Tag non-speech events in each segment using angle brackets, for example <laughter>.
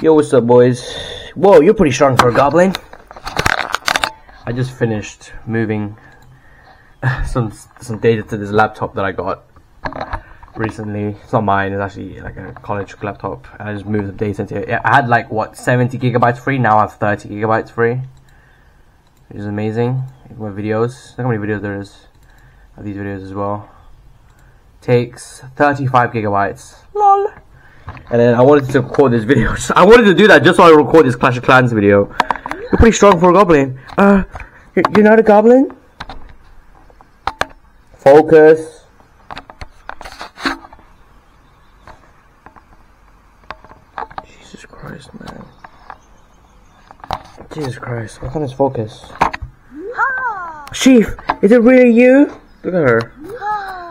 Yo, what's up, boys? Whoa, you're pretty strong for a goblin. I just finished moving <sighs> some some data to this laptop that I got recently. It's not mine. It's actually like a college laptop. I just moved the data into it. I had like what 70 gigabytes free. Now I have 30 gigabytes free, which is amazing. My videos. Look how many videos there is of these videos as well. Takes 35 gigabytes. Lol. And then I wanted to record this video. <laughs> I wanted to do that just so I record this Clash of Clans video. You're pretty strong for a goblin. Uh, you're not a goblin? Focus. Jesus Christ, man. Jesus Christ, why can't this focus? Chief, is it really you? Look at her.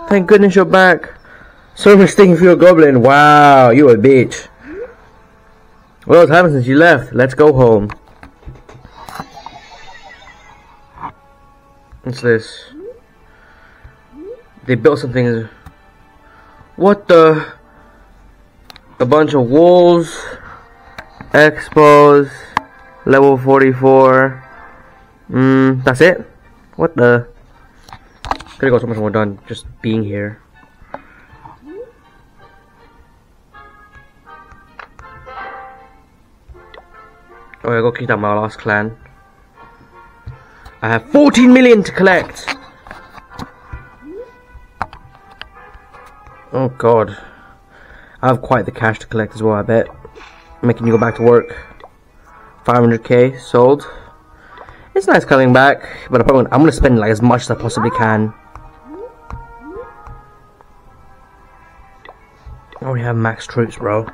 Thank goodness you're back. So mistaken for your goblin. Wow, you a bitch. Well, it's happened since you left. Let's go home. What's this? They built something. What the? A bunch of wolves. Expos. Level 44. Hmm, that's it? What the? Could have got so much more done just being here. Oh, I got kicked out my last clan. I have 14 million to collect. Oh god. I have quite the cash to collect as well, I bet. Making you go back to work. 500k sold. It's nice coming back, but I'm, gonna spend like as much as I possibly can. I already have max troops, bro.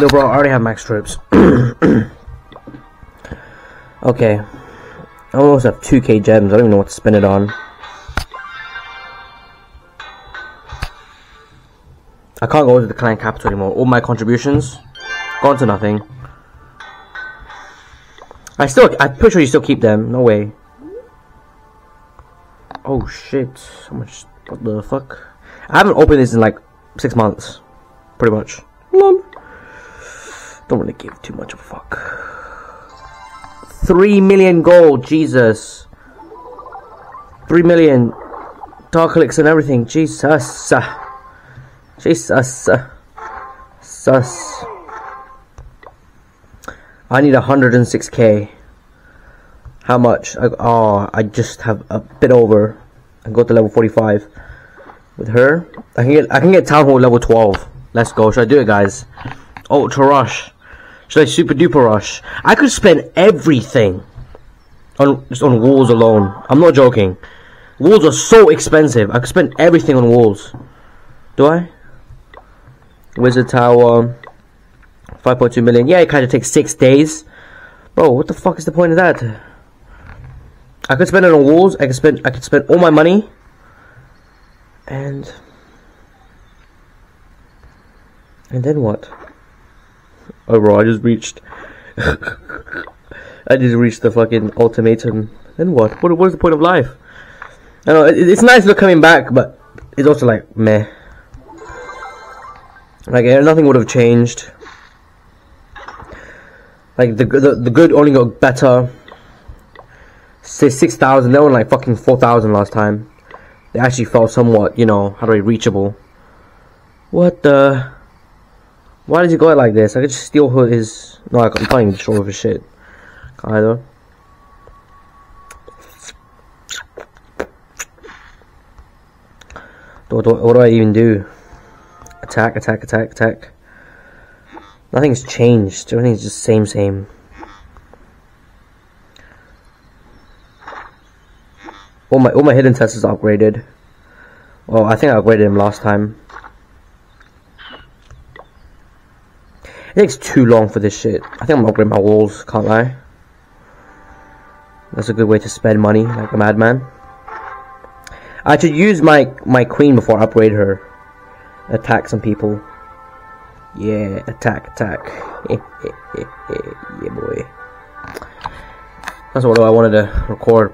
No, bro, I already have max troops. <clears throat> Okay. I almost have 2k gems. I don't even know what to spend it on. I can't go into the clan capital anymore. All my contributions gone to nothing. I still, I'm pretty sure you still keep them. No way. Oh shit. How much, what the fuck? I haven't opened this in like six months. Pretty much. Lol. Don't really give too much of a fuck. 3 million gold, Jesus. 3 million. Dark clicks and everything, Jesus. Jesus. Sus. I need 106k. How much? I, oh, I just have a bit over. I go to level 45 with her. I can get I can get town hall level 12. Let's go. Should I do it, guys? Ultra rush. Should I super duper rush? I could spend everything on just on walls alone. I'm not joking. Walls are so expensive. I could spend everything on walls. Do I? Wizard Tower. 5.2 million. Yeah, it kind of takes six days. Bro, what the fuck is the point of that? I could spend it on walls. I could spend. I could spend all my money. And. And then what? Oh, I just reached. <laughs> I just reached the fucking ultimatum. Then what? What, what is the point of life? I know, it, it's nice to look coming back, but it's also like, meh. Like, eh, nothing would have changed. Like, the, the, the good only got better. Say 6,000, they were like fucking 4,000 last time. They actually felt somewhat, you know, how do I reachable. What the... Why did you go like this? I could just steal his... No, I can't even destroy his shit. Either. What do, what do I even do? Attack, attack, attack, attack. Nothing's changed. Everything's just the same, same. All my all my hidden Teslas is upgraded. Well, I think I upgraded him last time. It takes too long for this shit. I think I'm upgrade my walls, can't lie. That's a good way to spend money, like a madman. I should use my, my queen before I upgrade her. Attack some people. Yeah, attack, attack. <laughs> yeah, boy. That's what I wanted to record.